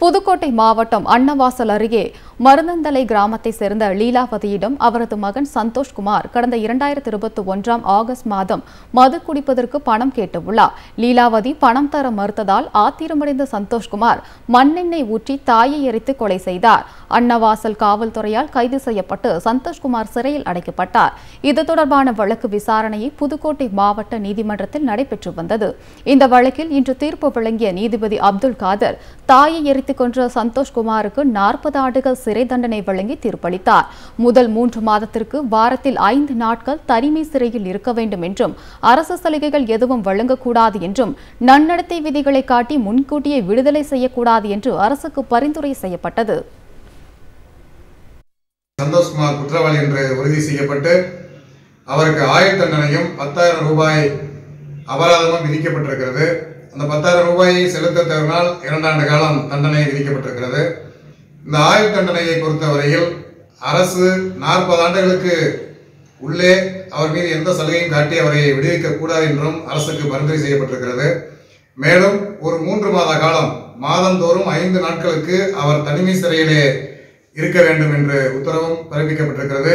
புதுக்கோட்டை மாவட்டம் அன்னவாசல் அருகே மருந்தந்தலை கிராமத்தை சேர்ந்த லீலாவதியிடம் அவரது மகன் சந்தோஷ்குமார் கடந்த இரண்டாயிரத்தி இருபத்தி ஒன்றாம் ஆகஸ்ட் மாதம் மது குடிப்பதற்கு பணம் கேட்டுள்ளார். லீலாவதி பணம் தர மறுத்ததால் ஆத்திரமடைந்த சந்தோஷ்குமார் மண்ணெண்ணெய் ஊற்றி தாயை எரித்து கொலை செய்தார். அன்னவாசல் காவல்துறையால் கைது செய்யப்பட்டு சந்தோஷ்குமார் சிறையில் அடைக்கப்பட்டார். இது தொடர்பான வழக்கு விசாரணையை புதுக்கோட்டை மாவட்ட நீதிமன்றத்தில் நடைபெற்று வந்தது. இந்த வழக்கில் இன்று தீர்ப்பு வழங்கிய நீதிபதி அப்துல் காதர் தாயை எரித்துக் கொன்ற சந்தோஷ்குமாருக்கு நாற்பது ஆண்டுகள் சிறை தண்டனை வழங்கி தீர்ப்பளித்தார். முதல் மூன்று மாதத்திற்கு வாரத்தில் ஐந்து நாட்கள் தனிமை சிறையில் இருக்க வேண்டும் என்றும் அரசு சலுகைகள் எதுவும் வழங்கக்கூடாது என்றும் நன்னடத்தை விதிகளை காட்டி முன்கூட்டியே விடுதலை செய்யக்கூடாது என்று அரசுக்கு பரிந்துரை செய்யப்பட்டது. சந்தோஷ்குமார் குற்றவாளி என்று உறுதி செய்யப்பட்டு அவருக்கு ஆயுள் தண்டனையும் பத்தாயிரம் ரூபாய் அபராதமும் விதிக்கப்பட்டிருக்கிறது. அந்த பத்தாயிரம் ரூபாயை செலுத்த தவறினால் இரண்டாண்டு காலம் தண்டனை விதிக்கப்பட்டிருக்கிறது. இந்த ஆயுள் தண்டனையை பொறுத்தவரையில் அரசு நாற்பது ஆண்டுகளுக்கு உள்ளே அவர் மீது எந்த சலுகையும் காட்டி அவரை விடுவிக்க கூடாது என்றும் அரசுக்கு பரிந்துரை செய்யப்பட்டிருக்கிறது. மேலும் ஒரு மூன்று மாத காலம் மாதந்தோறும் ஐந்து நாட்களுக்கு அவர் தனிமை சிறையிலே இருக்க வேண்டும் என்று உத்தரவும் பிறப்பிக்கப்பட்டிருக்கிறது.